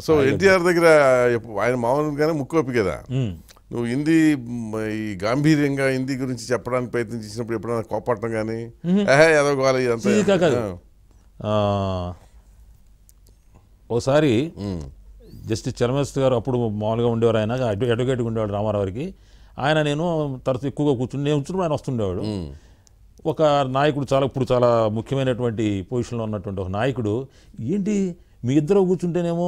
So NTR దగ్గర ఆయన మామూలుగానే ముక్కోపి కదా. నువ్వు హిందీ ఈ గాంభీర్యంగా హిందీ గురించి చెప్పడానికి ప్రయత్నం చేసినప్పుడు ఎప్పుడైనా కోపడటం కానీ ఏహే ఏదో గోల ఇదంతా ఇది కాదు. ఆ. ఆ, ఓసారి. జస్టిస్ చలమేశ్వర్ గారు అప్పుడు మామూలుగా ఉండేవారు ఆయన అడ్వ అడ్వకేట్గా ఉండేవాడు రామారావుకి. ఆయన నేను తరచు ఎక్కువగా కూర్చుని నేను కూర్చుని ఆయన వస్తుండేవాడు. ఒక నాయకుడు చాలా ఇప్పుడు చాలా ముఖ్యమైనటువంటి పొజిషన్లో ఉన్నటువంటి ఒక నాయకుడు ఏంటి మీ ఇద్దరు కూర్చుంటేనేమో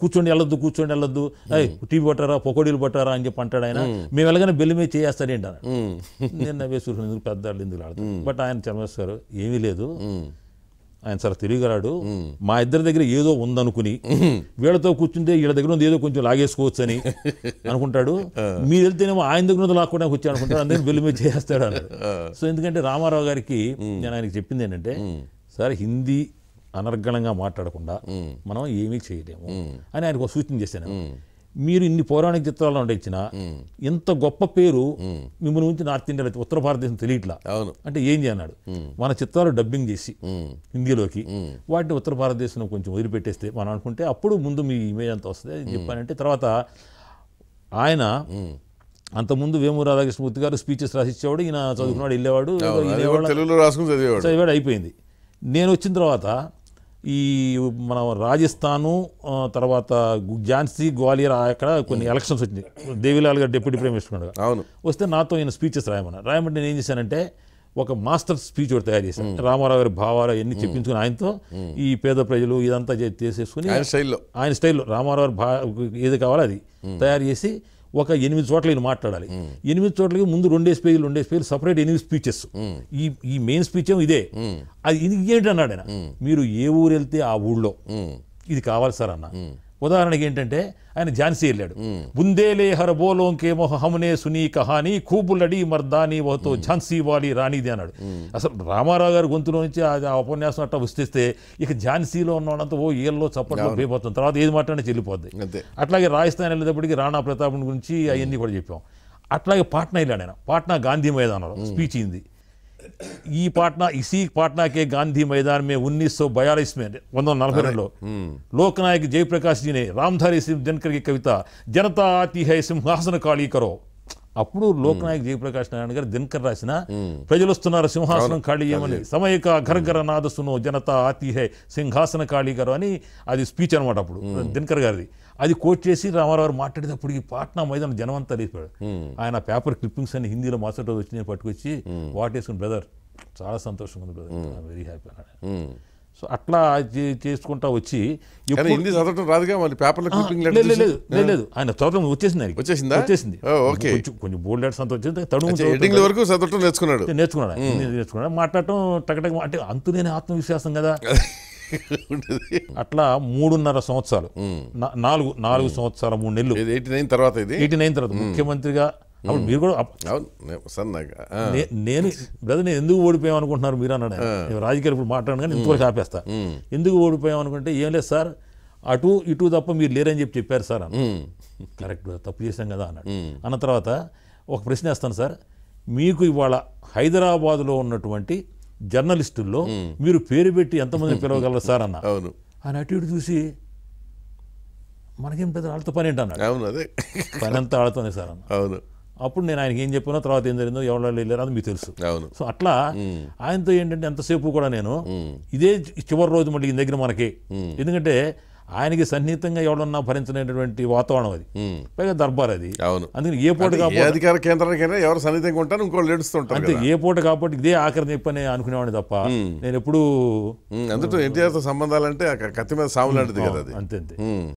కూర్చోండి వెళ్ళొద్దు కూర్చోండి వెళ్ళొద్దు. "ఏయ్, టీవీ పట్టారా పొకోడీలు పట్టారా అని చెప్పి అంటాడు ఆయన. మేము. వెళ్ళగానే బెల్లి మీద చేస్తాడు ఏంటి అన్నాడు. ఉమ్. నేను నవ్వేశ్వరు ఎందుకు పెద్ద ఎందుకు బట్ ఆయన గారు ఏమీ లేదు. ఆయన సార్ తిరిగిరాడు. మా ఇద్దరి దగ్గర ఏదో ఉందనుకుని వీళ్ళతో కూర్చుంటే వీళ్ళ దగ్గర ఉంది ఏదో కొంచెం లాగేసుకోవచ్చు అని అనుకుంటాడు మీరు వెళ్తేనేమో ఆయన దగ్గర ఉంది లాక్కోవడానికి వచ్చి అనుకుంటాడు. అందరినీ బెల్లి మీద చేస్తాడు సో ఎందుకంటే రామారావు గారికి నేను ఆయనకి చెప్పింది ఏంటంటే సార్ హిందీ అనర్గళంగా మాట్లాడకుండా మనం ఏమీ చేయలేము అని ఆయనకు ఒక సూచన చేశాను. మీరు ఇన్ని పౌరాణిక చిత్రాలు నటించిన ఇంత గొప్ప పేరు మిమ్మల్ని నుంచి నార్త్ ఇండియాలో ఉత్తర భారతదేశం తెలియట్లా? అంటే ఏం చేయన్నాడు? మన చిత్రాలు డబ్బింగ్ చేసి హిందీలోకి వాటిని ఉత్తర భారతదేశంలో కొంచెం వదిలిపెట్టేస్తే మనం అనుకుంటే అప్పుడు ముందు మీ ఇమేజ్ అంత వస్తుంది. అని చెప్పానంటే తర్వాత ఆయన అంతకుముందు వేమూరు రాధాకృష్ణమూర్తి గారు స్పీచెస్ రాసిచ్చేవాడు ఈయన చదువుకున్నాడు వెళ్ళేవాడు చదివాడు అయిపోయింది. నేను వచ్చిన తర్వాత ఈ మన రాజస్థాను తర్వాత ఝాన్సీ గ్వాలియర్ అక్కడ కొన్ని ఎలక్షన్స్ వచ్చినాయి. దేవిలాల్ గారు డిప్యూటీ ప్రైమ్ మినిస్టర్ అవును. వస్తే నాతో ఈయన స్పీచెస్ రాయమన్నా రాయమంటే నేను ఏం చేశానంటే ఒక మాస్టర్ స్పీచ్ ఒకటి తయారు చేశాను. రామారావు గారి భావాలు అవన్నీ చెప్పించుకుని ఆయనతో ఈ పేద ప్రజలు ఇదంతా చేసేసుకుని ఆయన స్టైల్లో. ఆయన స్టైల్లో రామారావు గారి భా ఏది కావాలో అది తయారు చేసి ఒక ఎనిమిది చోట్ల ఈయన మాట్లాడాలి. ఎనిమిది చోట్లకి ముందు రెండేసి పేజీలు రెండేసి పేజీలు సపరేట్ ఎనిమిది స్పీచెస్ ఈ ఈ మెయిన్ స్పీచ్ ఇదే. అది ఇది ఏంటి అన్నాడు ఆయన? మీరు ఏ ఊరు వెళ్తే ఆ ఊళ్ళో. ఇది కావాలి సార్ అన్న. ఉదాహరణకి ఏంటంటే ఆయన ఝాన్సీ వెళ్ళాడు. బుందేలే హర బోలోంకే మొహ హమనే సునీ కహాని కూబులడి మర్దాని ఓతో ఝాన్సీ వాలి రాణిది అన్నాడు. అసలు రామారావు గారి గొంతులో నుంచి ఆ ఉపన్యాసం అట్లా వస్తేస్తే ఇక ఝాన్సీలో ఉన్నవాడంతా ఓ ఏళ్ళలో చప్పట్లో పోయిపోతుంది తర్వాత ఏది మాట్లాడినా చెల్లిపోద్ది. అట్లాగే రాజస్థాన్ వెళ్ళేటప్పటికి రాణా ప్రతాప్ గురించి అవన్నీ కూడా చెప్పాం. అట్లాగే పాట్నా వెళ్ళాడు ఆయన. పాట్నా గాంధీ మైదానంలో స్పీచ్ అయింది ये पाटना इसी पाटना के गांधी मैदान में उन्नीस सौ बयालीस में नलभ लोकनायक जयप्रकाश जी ने रामधारी सिंह दिनकर की कविता जनता आती है सिंहासन काली करो అప్పుడు లోకనాయక్ జయప్రకాష్ నారాయణ గారు దినకర్ రాసిన ప్రజలు వస్తున్నారు సింహాసనం ఖాళీ చేయమని సమయక ఘరఘర నాదసును జనతా ఆతి హై సింహాసన ఖాళీ కరో అని అది స్పీచ్ అనమాట అప్పుడు దినకర్ గారిది. అది కోట్ చేసి రామారావు గారు మాట్లాడేటప్పుడు ఈ పాట్నా మైదానం జనమంతా లేచిపోయాడు ఆయన పేపర్ క్లిప్పింగ్స్ అన్ని హిందీలో మరుసటి రోజు వచ్చి నేను పట్టుకొచ్చి వాటేసుకుని బ్రదర్ చాలా సంతోషంగా ఉంది బ్రదర్. వెరీ హ్యాపీ అన్నాడు. సో అట్లా చేసుకుంటా వచ్చి హిందీ చదవటం రాదుగా మళ్ళీ పేపర్లో లేదు ఆయన చదవడం వచ్చేసింది ఆయనకి. వచ్చేసిందా? వచ్చేసింది. Oh, okay. కొంచెం బోల్డ్ లెటర్స్ అంతా వచ్చింది ఎడింగ్ల వరకు చదవటం నేర్చుకున్నాడు. నేర్చుకున్నాడు నేర్చుకున్నాడు. మాట్లాడటం టకటక అంటే అంతులేని ఆత్మవిశ్వాసం కదా. అట్లా మూడున్నర సంవత్సరాలు. నాలుగు నాలుగు సంవత్సరాలు మూడు నెలలు. ఎయిటీ నైన్ తర్వాత ఇది? ఎయిటీ నైన్ తర్వాత. ముఖ్యమంత్రిగా అప్పుడు మీరు కూడా. నే- నేను బ్రదర్ నేను ఎందుకు ఓడిపోయాం అనుకుంటున్నారు మీరు అన్నాడు రాజకీయాలు ఇప్పుడు మాట్లాడను కానీ ఇంతవరకు ఆపేస్తా. ఎందుకు ఓడిపోయాం అనుకుంటే ఏం లేదు సార్ అటు ఇటు తప్ప మీరు లేరని చెప్పి చెప్పారు సార్ అన్న. కరెక్ట్ తప్పు చేశాం కదా అన్నాడు. అన్న తర్వాత ఒక ప్రశ్న వేస్తాను సార్ మీకు ఇవాళ హైదరాబాదులో ఉన్నటువంటి జర్నలిస్టుల్లో మీరు పేరు పెట్టి ఎంతమందిని పిలవగలరు సార్ అన్న? అవును. ఆయన అటు ఇటు చూసి మనకేం పెద్ద వాళ్ళతో పని ఏంటి అన్నాడు. అవును అదే. పని అంతా ఆడుతుంది సార్ అన్న. అవును. అప్పుడు నేను ఆయనకి ఏం చెప్పానో తర్వాత ఏం జరిగిందో ఎవరో వెళ్ళారో అది మీకు తెలుసు. అవును. సో అట్లా ఆయనతో ఏంటంటే ఎంతసేపు కూడా నేను ఇదే చివరి రోజు మళ్ళీ దగ్గర మనకి. ఎందుకంటే ఆయనకి సన్నిహితంగా ఎవడన్నా భరించలేనటువంటి వాతావరణం అది. పైగా దర్బార్ అది. అవును. అందుకని ఏ పూట కాబట్టి అధికార కేంద్రానికైనా ఎవరు సన్నిహితంగా ఉంటారు ఇంకోళ్ళు ఏడుస్తుంటారు అంతే ఏ పూట కాబట్టి ఇదే ఆఖరి చెప్పని అనుకునేవాడిని తప్ప నేను ఎప్పుడు అందులో ఎన్టీఆర్తో సంబంధాలంటే కత్తి మీద సాము లాంటిది కదా అది. అంతే అంతే.